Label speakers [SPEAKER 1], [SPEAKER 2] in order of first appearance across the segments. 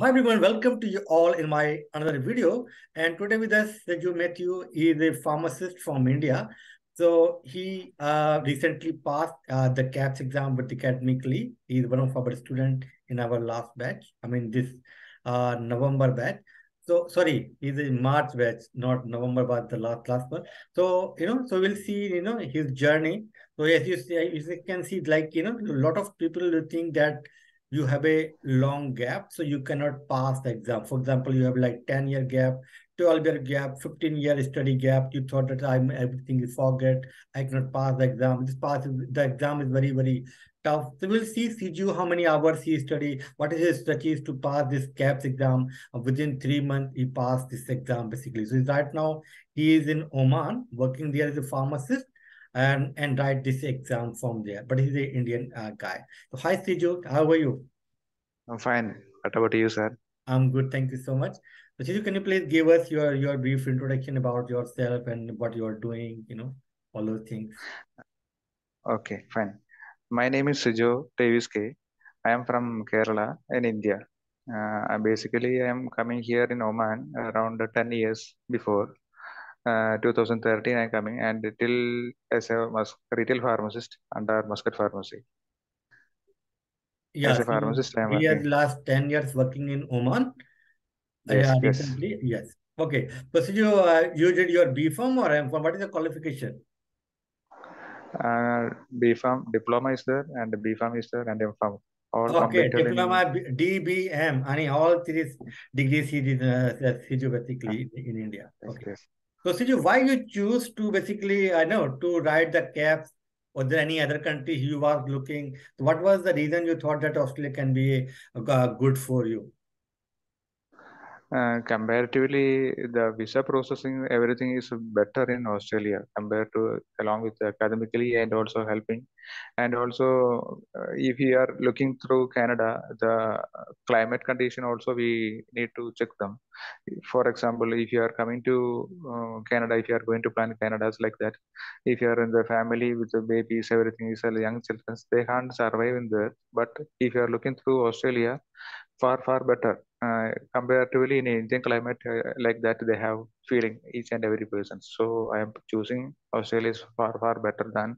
[SPEAKER 1] Hi everyone, welcome to you all in my another video. And today with us, Sijo Matthew is a pharmacist from India. So he uh, recently passed uh, the KAPS exam with academically. He's one of our student in our last batch. I mean this uh, November batch. So sorry, he's in March batch, not November, but the last last one. So you know, so we'll see you know his journey. So as you see, as you can see, like you know, a lot of people think that you have a long gap, so you cannot pass the exam. For example, you have like 10 year gap, 12 year gap, 15 year study gap. You thought that I'm everything is forget. I cannot pass the exam. This pass the exam is very, very tough. So we'll see Sijo how many hours he study, what is his strategies to pass this KAPS exam. Within three months, he passed this exam basically. So right now he is in Oman working there as a pharmacist and and write this exam from there. But he's an Indian uh, guy. So hi Sijo, how are you?
[SPEAKER 2] I'm fine. What about you, sir?
[SPEAKER 1] I'm good. Thank you so much. So can you please give us your your brief introduction about yourself and what you are doing? You know, all those things.
[SPEAKER 2] Okay, fine. My name is Sijo Davis K. I am from Kerala in India. Uh, basically I am coming here in Oman around 10 years before. Uh, 2013 I am coming and till as a retail pharmacist under Muscat Pharmacy.
[SPEAKER 1] Yeah,
[SPEAKER 2] As a
[SPEAKER 1] so
[SPEAKER 2] pharmacist am
[SPEAKER 1] he has last 10 years working in Oman. Uh,
[SPEAKER 2] Yes,
[SPEAKER 1] yeah,
[SPEAKER 2] yes.
[SPEAKER 1] yes. Okay. So Sijo, uh, you did your B Pharm or M Pharm? What is the qualification?
[SPEAKER 2] Uh, B Pharm diploma is there and B Pharm is there and M Pharm all
[SPEAKER 1] Okay,
[SPEAKER 2] completed in
[SPEAKER 1] diploma DBM. I mean, all three degrees he did, uh, basically in India. Okay.
[SPEAKER 2] yes.
[SPEAKER 1] So, Sijo, why you choose to basically, I know, to ride the KAPS? Was there any other country you was looking? What was the reason you thought that Australia can be uh, good for you?
[SPEAKER 2] Uh, comparatively, the visa processing, everything is better in Australia compared to along with academically and also helping. And also, uh, if you are looking through Canada, the climate condition also we need to check them. For example, if you are coming to uh, Canada, if you are going to plan Canada's like that, if you are in the family with the babies, everything is young children, they can't survive in there. But if you are looking through Australia, far far better uh, comparatively in Indian climate uh, like that they have feeling each and every person. So I am choosing Australia is far far better than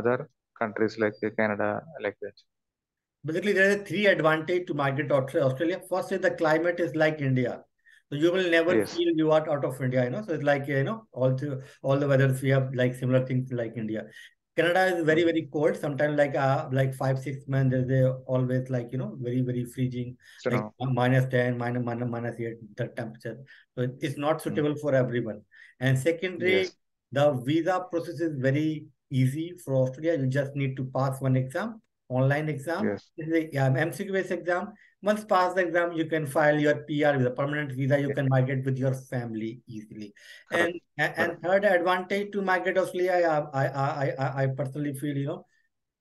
[SPEAKER 2] other countries like Canada like that.
[SPEAKER 1] Basically, there are three advantage to migrate to Australia. First is the climate is like India. So you will never
[SPEAKER 2] Yes.
[SPEAKER 1] feel you are out of India, you know. So it's like, you know, all the all the weathers we have like similar things like India. Canada is very, very cold. Sometimes like uh like five, six months, there's a always like, you know, very, very freezing,
[SPEAKER 2] So
[SPEAKER 1] like
[SPEAKER 2] no.
[SPEAKER 1] minus 10, minus, minus, minus 8, the temperature. So it's not
[SPEAKER 2] Mm.
[SPEAKER 1] suitable for everyone. And secondly,
[SPEAKER 2] Yes.
[SPEAKER 1] the visa process is very easy for Australia. You just need to pass one exam, online exam.
[SPEAKER 2] Yes.
[SPEAKER 1] This is a um, MCQ based exam. Once pass the exam, you can file your PR with a permanent visa. You can migrate with your family easily. And and, third advantage to migrate Australia, I I I I, personally feel you know,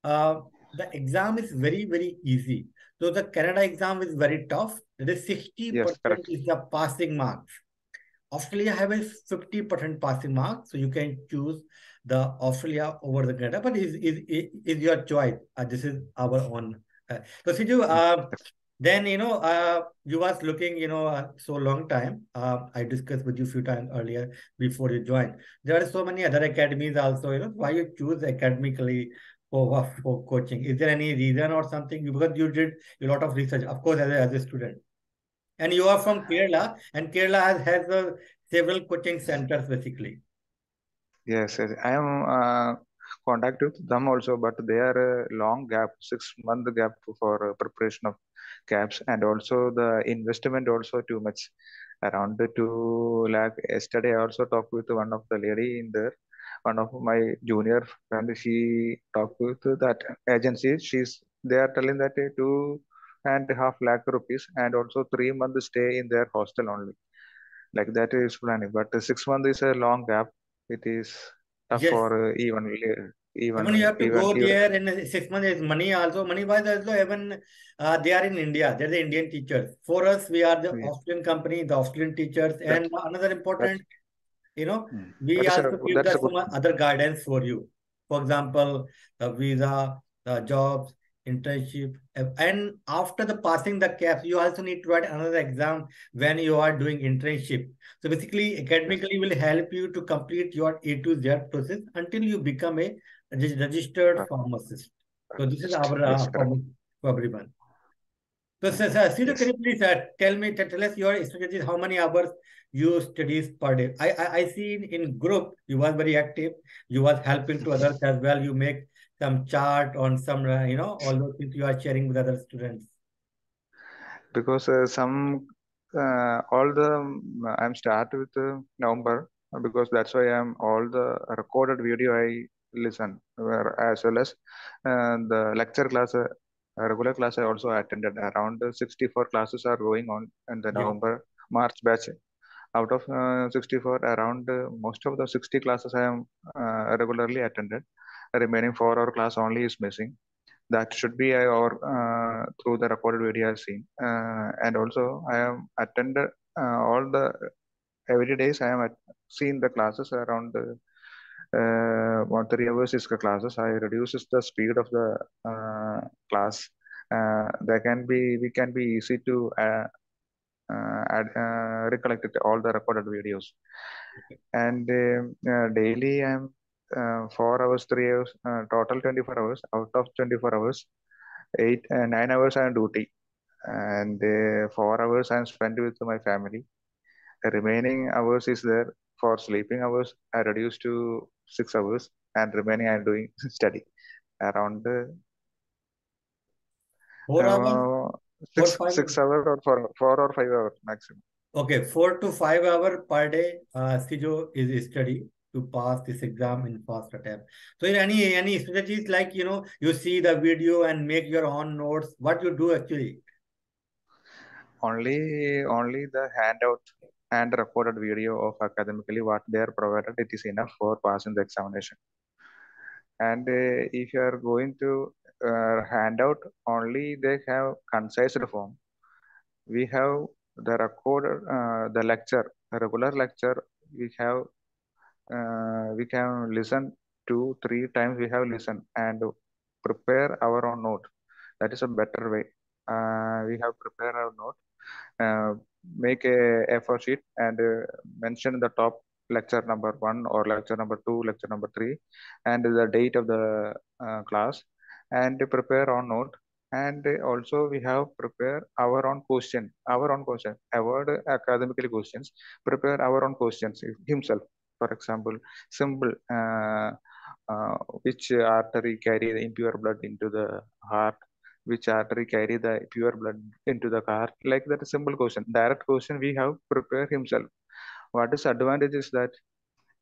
[SPEAKER 1] uh, the exam is very very easy. So the Canada exam is very tough. Is sixty
[SPEAKER 2] Yes.
[SPEAKER 1] percent is the passing marks. Australia have a 50% passing mark, so you can choose the Australia over the Canada, but is is is your choice. Uh, this is our own. Uh, so Sijo, uh, then you know, uh, you was looking, you know, uh, so long time. Uh, I discussed with you a few times earlier before you joined. There are so many other academies also. You know, why you choose academically for for coaching? Is there any reason or something? Because you did a lot of research, of course, as a, as a student. And you are from Kerala, and Kerala has, has uh, several coaching centers basically.
[SPEAKER 2] Yes. yes. I am uh, contact with them also, but they are a long gap, six month gap for preparation of KAPS, and also the investment also too much, around the two lakh. Yesterday I also talked with one of the lady in there, one of my junior friend. She talked with that agency. She's they are telling that two and a half lakh rupees and also three months stay in their hostel only. Like that is planning, but six month is a long gap. It is tough
[SPEAKER 1] Yes,
[SPEAKER 2] for uh, even even
[SPEAKER 1] you have to
[SPEAKER 2] even
[SPEAKER 1] go
[SPEAKER 2] even
[SPEAKER 1] there in six months is money also. Money wise also even uh, they are in India. They're the Indian teachers. For us, we are the
[SPEAKER 2] yeah,
[SPEAKER 1] Australian company, the Australian teachers.
[SPEAKER 2] that
[SPEAKER 1] And another important, you know,
[SPEAKER 2] hmm,
[SPEAKER 1] we
[SPEAKER 2] that is a
[SPEAKER 1] also give
[SPEAKER 2] that is a good
[SPEAKER 1] some other guidance for you. For example, the visa, the jobs, internship, and after the passing the KAPS, you also need to write another exam when you are doing internship. So basically, academically will help you to complete your A to Z process until you become a registered pharmacist. So this is our uh, for everyone. So, sir, sir Sijo, can you please uh, tell me, tell us your strategies, how many hours you studies per day? I, I, I see in, in group, you was very active. You was helping to others as well. You make some chart on some, uh, you know, all those things you are sharing with other students.
[SPEAKER 2] Because uh, some, uh, all the, I'm start with uh, November because that's why I'm all the recorded video I listen as well as uh, the lecture class uh, regular class I also attended. Around 64 classes are going on in the November March batch. Out of uh, 64, around uh, most of the 60 classes I am uh, regularly attended. The remaining four hour class only is missing. That should be I or uh, through the recorded video I've seen. Uh, and also I am attended uh, all the every days I am at, seen the classes around uh, one three hours is the classes? I reduces the speed of the uh, class. Uh, there can be we can be easy to uh, uh, add, uh, recollect all the recorded videos. And daily i'm four hours three hours total 24 hours out of 24 hours eight nine hours i'm duty. And four hours i'm spent with my family. The remaining hours is there for sleeping hours. I reduced to six hours and remaining I'm doing study around uh,
[SPEAKER 1] four uh, hours,
[SPEAKER 2] six, four, six hours or four, four or five hours maximum.
[SPEAKER 1] Okay, four to five hour per day. Uh, Sijo is study to pass this exam in fast attempt. So any any strategies like you know you see the video and make your own notes. What you do actually?
[SPEAKER 2] Only only the handout and recorded video of academically what they are provided, it is enough for passing the examination. And uh, if you are going to uh, handout, only they have concise form. We have the recorded, uh, the lecture, the regular lecture, we have, uh, we can listen two, three times we have listened and prepare our own note. That is a better way. Uh, we have prepared our note. Make a A4 sheet and uh, mention the top lecture number one or lecture number two, lecture number three, and the date of the uh, class, and prepare on note. And also we have prepare our own question, our own question, avoid academically questions, prepare our own questions himself. For example, simple, uh, uh, which artery carry the impure blood into the heart which artery carry the pure blood into the car like that simple question. Direct question we have prepare himself. What is advantage is that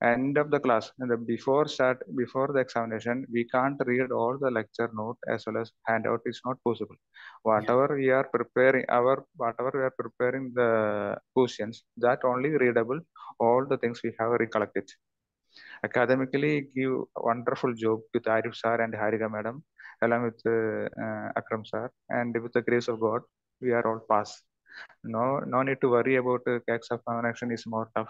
[SPEAKER 2] end of the class and the before start before the examination we can't read all the lecture note as well as handout is not possible. Whatever yeah. we are preparing our whatever we are preparing the questions that only readable all the things we have recollected. Academically give wonderful job with Arif sir and Harika madam along with uh, Akram sir. And with the grace of God, we are all passed. No, no need to worry about uh, KAPS examination is more tough.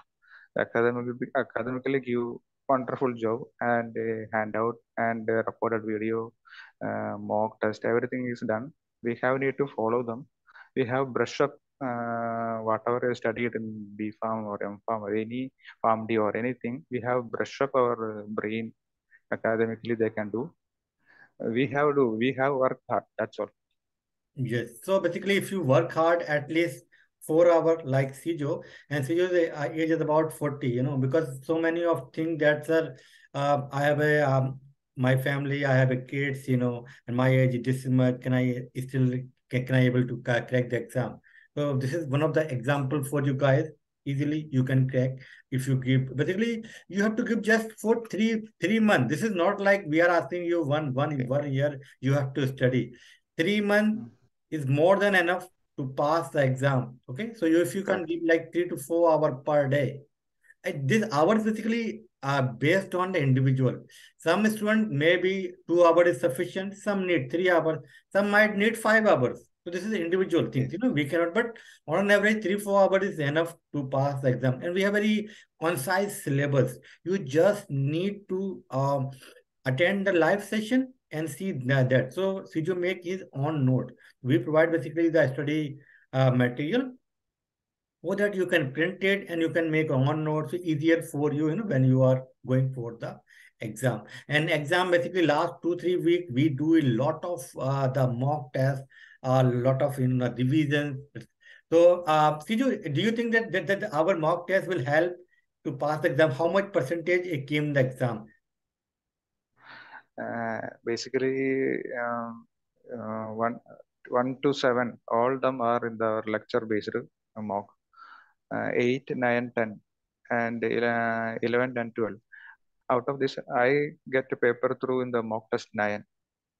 [SPEAKER 2] Academically, academically give wonderful job and uh, handout and uh, recorded video, uh, mock test, everything is done. We have need to follow them. We have brush up uh, whatever is studied in B Pharm or M Pharm or any PharmD or anything. We have brush up our brain academically. They can do we have to we have worked hard that's all.
[SPEAKER 1] Yes. So basically if you work hard at least four hour like Sijo and Sijo's age is about 40 you know because so many of things that sir uh, I have a um, my family I have a kids you know and my age this is much can I still can, can I able to crack the exam? So this is one of the example for you guys easily you can crack if you give. Basically you have to give just for three three months. This is not like we are asking you one one one year you have to study. Three months hmm. is more than enough to pass the exam okay? So if you can give like three to four hours per day this hours basically are based on the individual. Some student maybe two hours is sufficient some need three hours some might need five hours so this is individual things, you know, we cannot, but on an average, three, four hours is enough to pass the exam. And we have very concise syllabus. You just need to um, attend the live session and see that. So Sijo make his own note. We provide basically the study uh, material so that you can print it and you can make on notes easier for you, you know, when you are going for the exam. And exam basically last two, three weeks, we do a lot of uh, the mock test, a lot of you know, revisions. So, uh, Sijo, do you think that, that, that our mock test will help to pass the exam? How much percentage it came the exam?
[SPEAKER 2] Uh, basically, um, uh, one one to seven, all them are in the lecture based mock. Uh, eight, nine, ten, and uh, eleven and twelve. Out of this, I get a paper through in the mock test nine.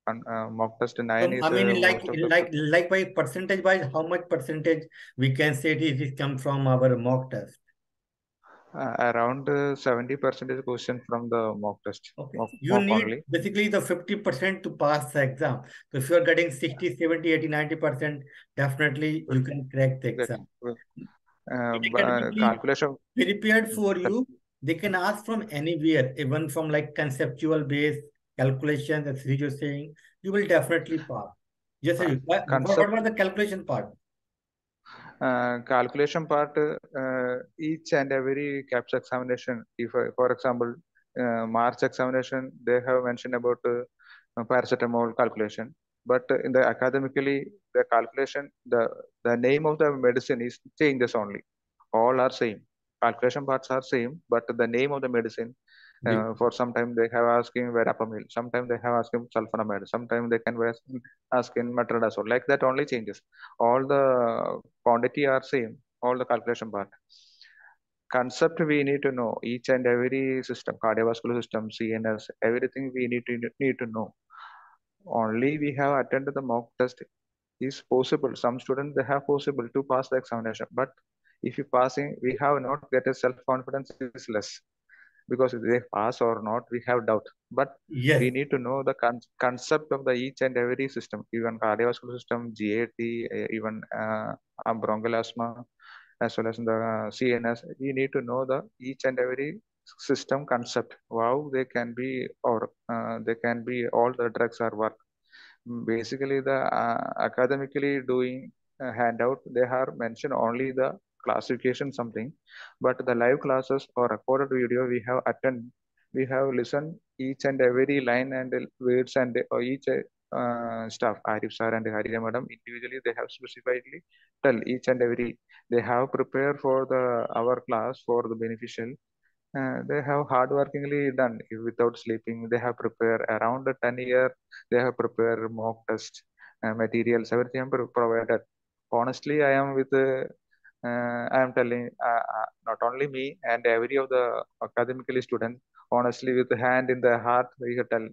[SPEAKER 2] Uh, mock test so, is.
[SPEAKER 1] I mean, like like like by percentage wise, how much percentage we can say it is come from our mock test?
[SPEAKER 2] Uh, around uh, 70 percent is question from the mock test.
[SPEAKER 1] Okay.
[SPEAKER 2] Mock,
[SPEAKER 1] you
[SPEAKER 2] mock
[SPEAKER 1] need
[SPEAKER 2] only.
[SPEAKER 1] basically the 50 percent to pass the exam. So if you are getting 60, 70, 80, 90 percent, definitely you can crack the exam.
[SPEAKER 2] Uh, calculation
[SPEAKER 1] prepared for you. They can ask from anywhere, even from like conceptual based calculation that you're saying. You will definitely pass. Yes, sir. What, what was the calculation part?
[SPEAKER 2] Uh, calculation part, uh, each and every KAPS examination, if, uh, for example, uh, March examination, they have mentioned about uh, paracetamol calculation. But in the academically, the calculation, the, the name of the medicine is changes only. All are same. Calculation parts are same, but the name of the medicine uh, for some time they have asking verapamil. Sometimes they have asking sulfonamide. Sometimes they can ask in metronidazole. Like that only changes. All the quantity are same. All the calculation part. Concept we need to know. Each and every system, cardiovascular system, CNS, everything we need to need to know. Only we have attended the mock test is possible. Some students they have possible to pass the examination, but if you passing, we have not get a self confidence is less because they pass or not we have doubt. But yes. we need to know the con concept of the each and every system even cardiovascular system gat eh, even uh, bronchial asthma as well as the cns we need to know the each and every system concept how they can be or uh, they can be all the drugs are work. Basically the uh, academically doing handout they are mentioned only the classification something but the live classes or recorded video we have attend we have listened each and every line and words and uh, each uh, stuff arif sir and harika madam individually they have specifically tell each and every they have prepared for the our class for the beneficial uh, they have hardworkingly done without sleeping they have prepared around 10 year they have prepared mock test uh, materials everything provided. Honestly i am with uh, I am telling uh, uh, not only me and every of the academically student, honestly, with the hand in the heart, we can tell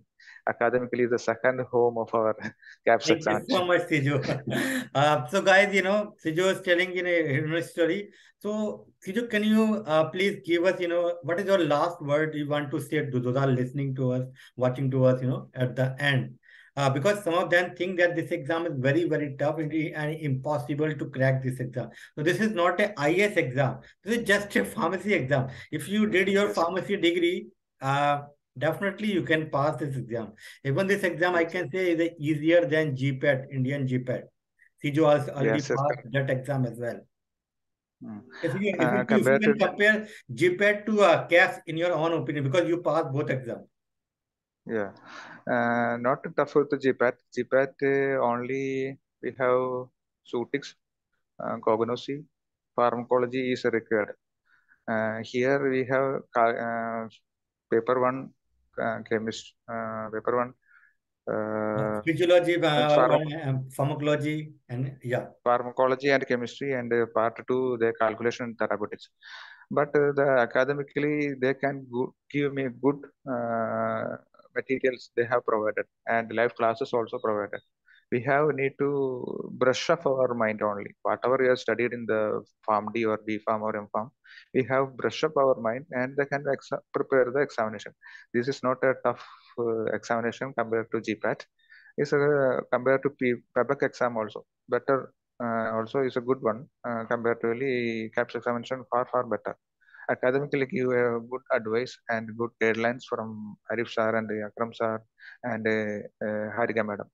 [SPEAKER 2] academically the second home of our KAPS
[SPEAKER 1] Thank you so much, Sijo. uh, so, guys, you know, Sijo is telling in a story. So, Sijo, can you uh, please give us, you know, what is your last word you want to say to those are listening to us, watching to us, you know, at the end? Uh, because some of them think that this exam is very, very tough and, and impossible to crack this exam. So this is not a IS exam. This is just a pharmacy exam. If you did your pharmacy degree, uh, definitely you can pass this exam. Even this exam, I can say, is easier than GPAT, Indian GPAT. Sijo has already yes, passed that exam as well. Hmm. If you, if uh, you, if you can compare GPAT to a KAPS in your own opinion, because you passed both exams.
[SPEAKER 2] Yeah, uh, not tough with the GPAT. GPAT uh, only we have Zootics, uh, cognosy, pharmacology is required. Uh, here we have uh, paper one, uh, chemist, uh, paper one.
[SPEAKER 1] Uh, Physiology, uh, pharm pharmacology, and yeah.
[SPEAKER 2] Pharmacology and chemistry, and uh, part two, the calculation and therapeutics. But uh, the academically, they can go, give me good uh, materials they have provided and live classes also provided. We have need to brush up our mind only. Whatever we have studied in the Pharm D or b pharm or m pharm we have brush up our mind and they can prepare the examination. This is not a tough uh, examination compared to gpat it's a uh, compared to P exam also. Better uh, also is a good one compared uh, comparatively KAPS examination far far better academically give a good advice and good guidelines from Arif sir and Akram sir and uh, Harika madam.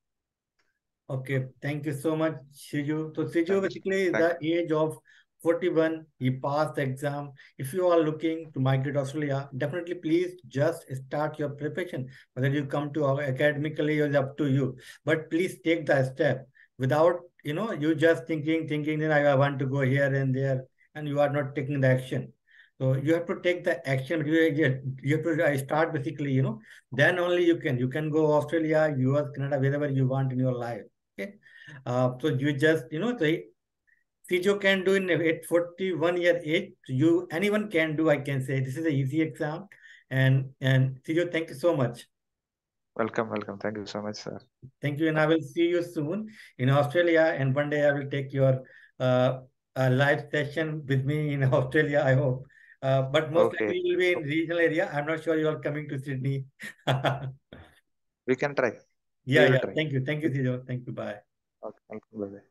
[SPEAKER 1] Okay, thank you so much, Shiju. So Shiju
[SPEAKER 2] Thank
[SPEAKER 1] basically is the age of 41. He passed the exam. If you are looking to migrate to Australia, definitely please just start your preparation. Whether you come to our academically is up to you. But please take the step without, you know, you just thinking, thinking that I want to go here and there, and you are not taking the action. So you have to take the action. You, you have to start basically, you know, then only you can. You can go Australia, US, Canada, wherever you want in your life. Okay. Uh, so you just, you know, the Sijo can do in at 41 year age. You anyone can do, I can say. This is an easy exam. And and Sijo, thank you so much.
[SPEAKER 2] Welcome, welcome. Thank you so much, sir.
[SPEAKER 1] Thank you. And I will see you soon in Australia. And one day I will take your uh, uh live session with me in Australia, I hope. Uh, but most
[SPEAKER 2] Okay.
[SPEAKER 1] likely you will be in regional area. I'm not sure you are coming to Sydney.
[SPEAKER 2] We can try.
[SPEAKER 1] yeah.
[SPEAKER 2] will try.
[SPEAKER 1] Thank you. Thank you, Sijo. Thank you. Bye.
[SPEAKER 2] Okay, welcome. Bye-bye.